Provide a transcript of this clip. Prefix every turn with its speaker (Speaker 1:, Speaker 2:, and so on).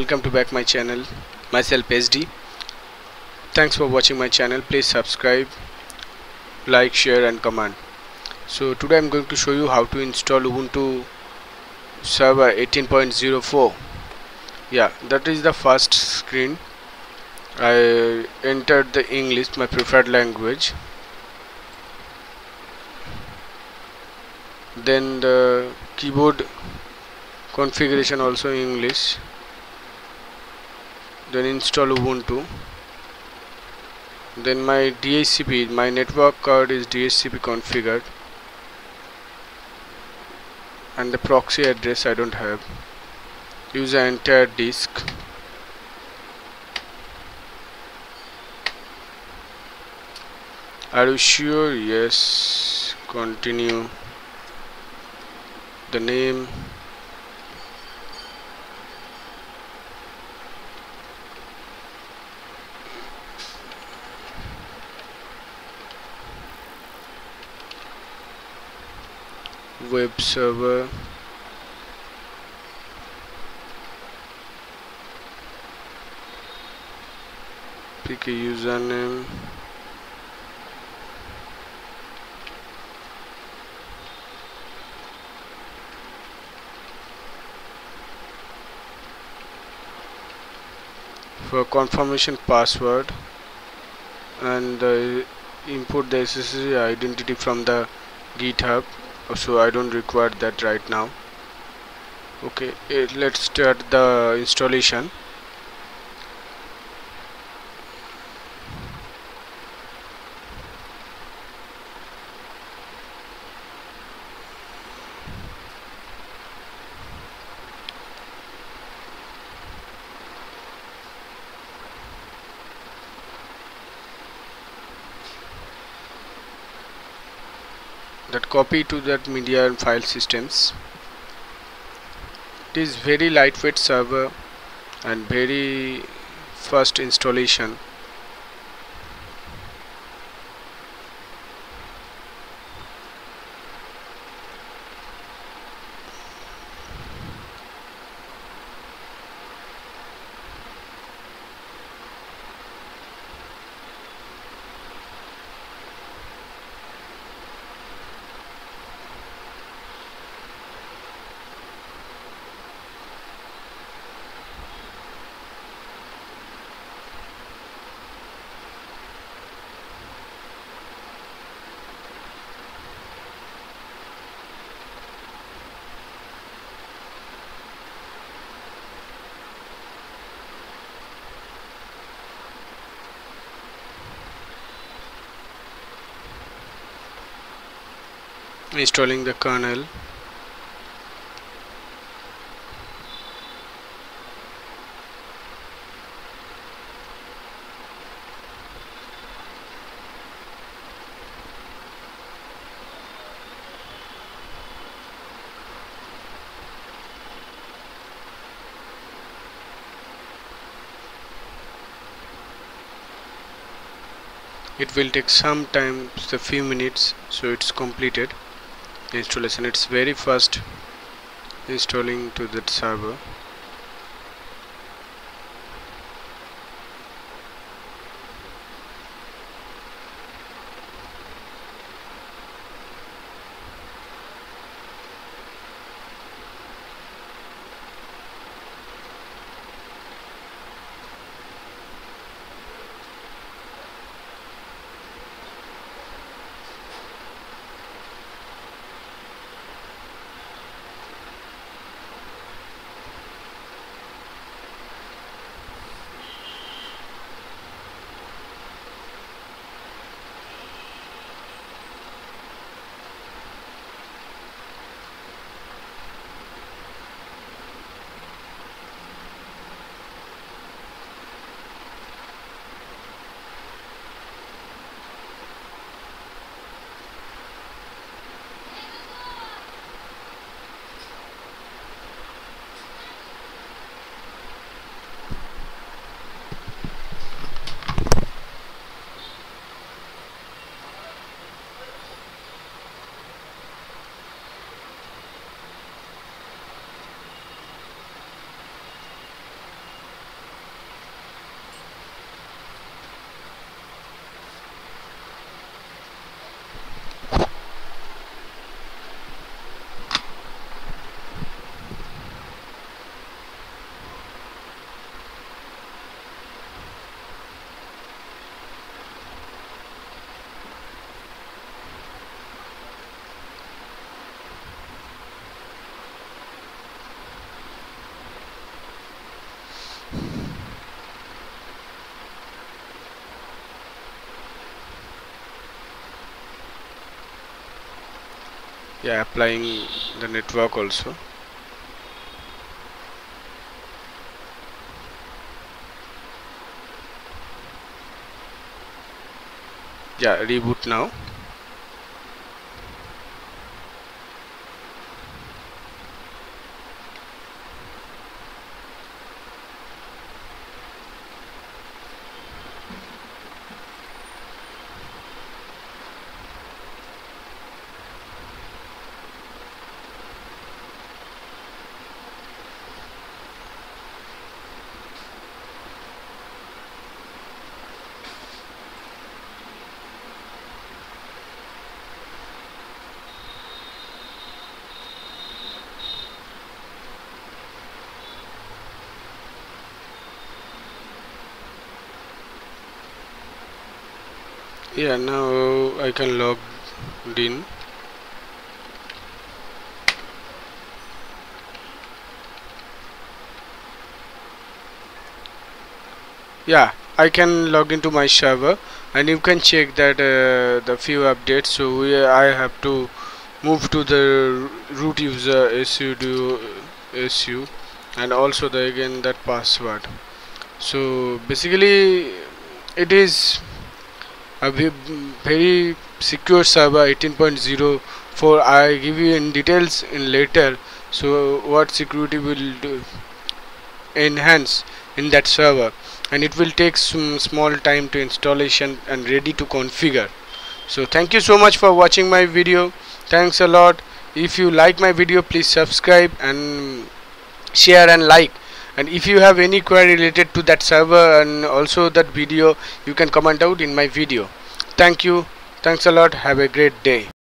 Speaker 1: welcome to back my channel. Myself SD thanks for watching my channel. Please subscribe like share and comment. So today I'm going to show you how to install Ubuntu server 18.04 yeah that is the first screen. I entered the English my preferred language. Then the keyboard configuration also English then install Ubuntu. Then my DHCP my network card is DHCP configured. And the proxy address I don't have. Use the entire disk. Are you sure? Yes. Continue. The name web server pick a username for confirmation password and uh, input the SSH identity from the github so I don't require that right now. Okay eh, let's start the installation that copy to that media and file systems. It is very lightweight server and very fast installation installing the kernel. It will take some time a few minutes so it's completed installation. It's very fast installing to that server yeah applying the network also. Yeah reboot now yeah now I can log in. Yeah I can log into my server and you can check that uh, the few updates. So we, I have to move to the root user sudo su and also the again that password. So basically it is a very secure server 18.04 I give you in details in later so what security will enhance in that server and it will take some small time to installation and ready to configure. So thank you so much for watching my video. Thanks a lot. If you like my video please subscribe and share and like and if you have any query related to that server and also that video you can comment out in my video. Thank you. Thanks a lot. Have a great day